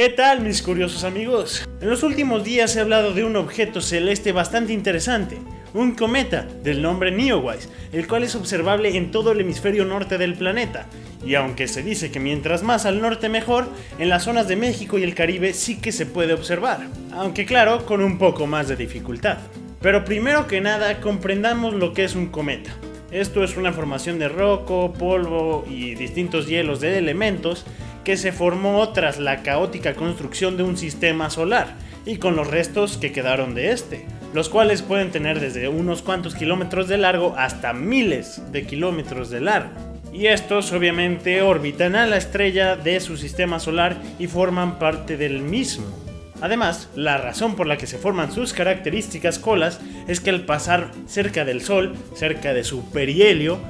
¿Qué tal mis curiosos amigos? En los últimos días he hablado de un objeto celeste bastante interesante, un cometa del nombre Neowise, el cual es observable en todo el hemisferio norte del planeta. Y aunque se dice que mientras más al norte mejor, en las zonas de México y el Caribe sí que se puede observar, aunque claro, con un poco más de dificultad. Pero primero que nada, comprendamos lo que es un cometa. Esto es una formación de roco, polvo y distintos hielos de elementos que se formó tras la caótica construcción de un sistema solar y con los restos que quedaron de este, los cuales pueden tener desde unos cuantos kilómetros de largo hasta miles de kilómetros de largo. Y estos obviamente orbitan a la estrella de su sistema solar y forman parte del mismo. Además, la razón por la que se forman sus características colas es que al pasar cerca del Sol, cerca de su perihelio,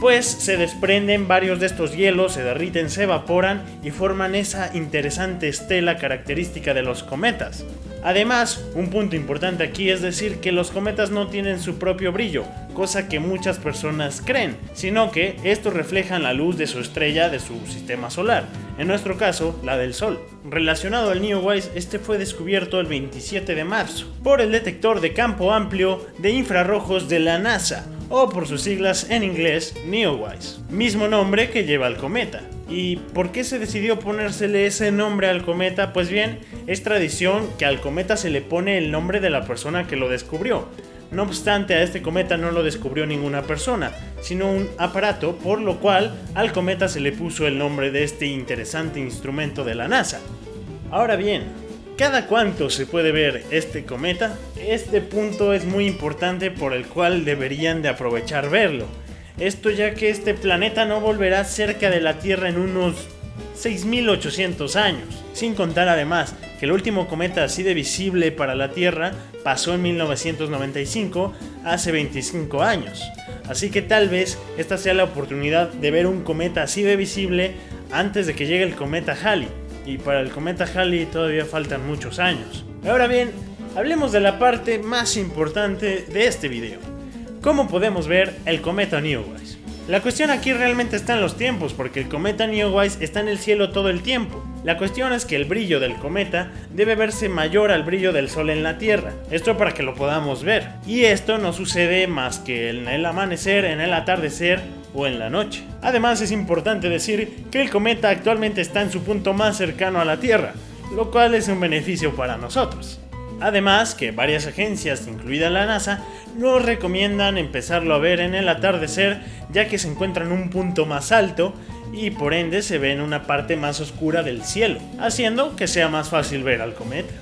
pues se desprenden varios de estos hielos, se derriten, se evaporan y forman esa interesante estela característica de los cometas. Además, un punto importante aquí es decir que los cometas no tienen su propio brillo, cosa que muchas personas creen, sino que estos reflejan la luz de su estrella de su sistema solar, en nuestro caso, la del Sol. Relacionado al Neowise, este fue descubierto el 27 de marzo por el detector de campo amplio de infrarrojos de la NASA, o por sus siglas en inglés Neowise, mismo nombre que lleva el cometa. ¿Y por qué se decidió ponérsele ese nombre al cometa? Pues bien, es tradición que al cometa se le pone el nombre de la persona que lo descubrió. No obstante, a este cometa no lo descubrió ninguna persona, sino un aparato, por lo cual al cometa se le puso el nombre de este interesante instrumento de la NASA. Ahora bien, ¿Cada cuánto se puede ver este cometa? Este punto es muy importante por el cual deberían de aprovechar verlo. Esto ya que este planeta no volverá cerca de la Tierra en unos 6.800 años. Sin contar además que el último cometa así de visible para la Tierra pasó en 1995, hace 25 años. Así que tal vez esta sea la oportunidad de ver un cometa así de visible antes de que llegue el cometa Halley y para el cometa Halley todavía faltan muchos años. Ahora bien, hablemos de la parte más importante de este video. ¿Cómo podemos ver el cometa Neowise? La cuestión aquí realmente está en los tiempos, porque el cometa Neowise está en el cielo todo el tiempo. La cuestión es que el brillo del cometa debe verse mayor al brillo del Sol en la Tierra, esto para que lo podamos ver. Y esto no sucede más que en el amanecer, en el atardecer o en la noche. Además es importante decir que el cometa actualmente está en su punto más cercano a la Tierra, lo cual es un beneficio para nosotros. Además que varias agencias, incluida la NASA, nos recomiendan empezarlo a ver en el atardecer ya que se encuentra en un punto más alto y por ende se ve en una parte más oscura del cielo, haciendo que sea más fácil ver al cometa.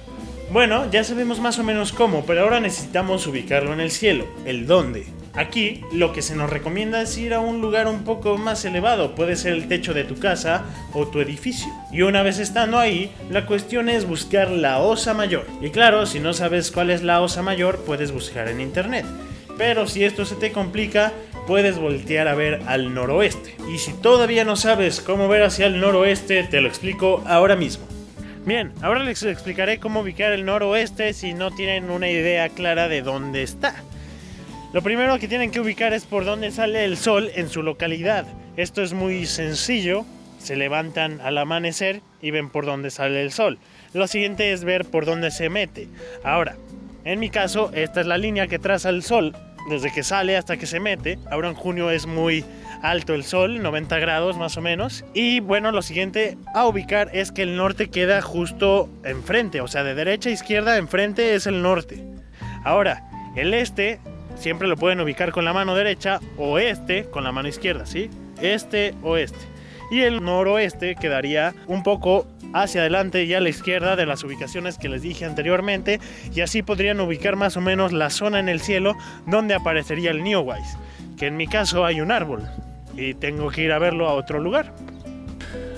Bueno, ya sabemos más o menos cómo, pero ahora necesitamos ubicarlo en el cielo, el dónde. Aquí lo que se nos recomienda es ir a un lugar un poco más elevado, puede ser el techo de tu casa o tu edificio. Y una vez estando ahí, la cuestión es buscar la osa mayor. Y claro, si no sabes cuál es la osa mayor, puedes buscar en internet. Pero si esto se te complica, puedes voltear a ver al noroeste. Y si todavía no sabes cómo ver hacia el noroeste, te lo explico ahora mismo. Bien, ahora les explicaré cómo ubicar el noroeste si no tienen una idea clara de dónde está. Lo primero que tienen que ubicar es por dónde sale el sol en su localidad. Esto es muy sencillo. Se levantan al amanecer y ven por dónde sale el sol. Lo siguiente es ver por dónde se mete. Ahora, en mi caso, esta es la línea que traza el sol desde que sale hasta que se mete. Ahora en junio es muy alto el sol, 90 grados más o menos. Y bueno, lo siguiente a ubicar es que el norte queda justo enfrente, o sea, de derecha a izquierda enfrente es el norte. Ahora, el este siempre lo pueden ubicar con la mano derecha o este con la mano izquierda, ¿sí? Este o este. Y el noroeste quedaría un poco hacia adelante y a la izquierda de las ubicaciones que les dije anteriormente y así podrían ubicar más o menos la zona en el cielo donde aparecería el Neowise, que en mi caso hay un árbol y tengo que ir a verlo a otro lugar.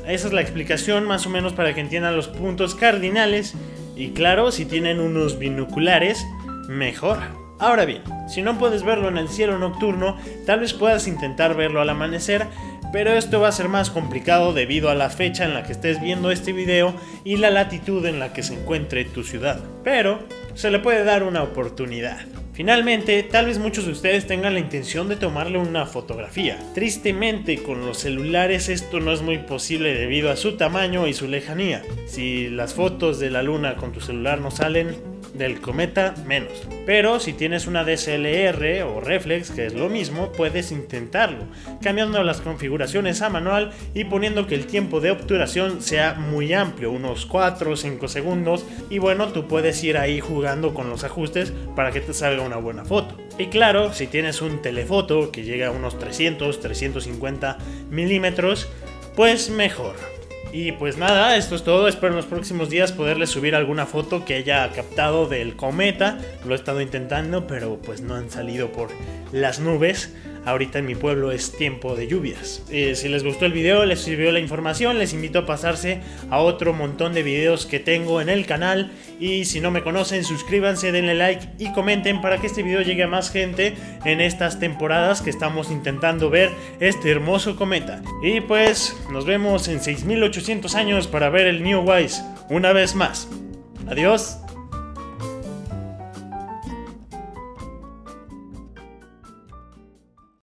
Esa es la explicación más o menos para que entiendan los puntos cardinales y claro, si tienen unos binoculares, mejor. Ahora bien, si no puedes verlo en el cielo nocturno, tal vez puedas intentar verlo al amanecer, pero esto va a ser más complicado debido a la fecha en la que estés viendo este video y la latitud en la que se encuentre tu ciudad. Pero se le puede dar una oportunidad. Finalmente, tal vez muchos de ustedes tengan la intención de tomarle una fotografía. Tristemente, con los celulares esto no es muy posible debido a su tamaño y su lejanía. Si las fotos de la luna con tu celular no salen, del cometa menos. Pero si tienes una DSLR o reflex, que es lo mismo, puedes intentarlo, cambiando las configuraciones a manual y poniendo que el tiempo de obturación sea muy amplio, unos 4 o 5 segundos, y bueno, tú puedes ir ahí jugando con los ajustes para que te salga una buena foto. Y claro, si tienes un telefoto que llega a unos 300, 350 milímetros, pues mejor. Y pues nada, esto es todo. Espero en los próximos días poderles subir alguna foto que haya captado del cometa. Lo he estado intentando, pero pues no han salido por las nubes ahorita en mi pueblo es tiempo de lluvias. Eh, si les gustó el video, les sirvió la información, les invito a pasarse a otro montón de videos que tengo en el canal. Y si no me conocen, suscríbanse, denle like y comenten para que este video llegue a más gente en estas temporadas que estamos intentando ver este hermoso cometa. Y pues nos vemos en 6800 años para ver el New Wise una vez más. Adiós.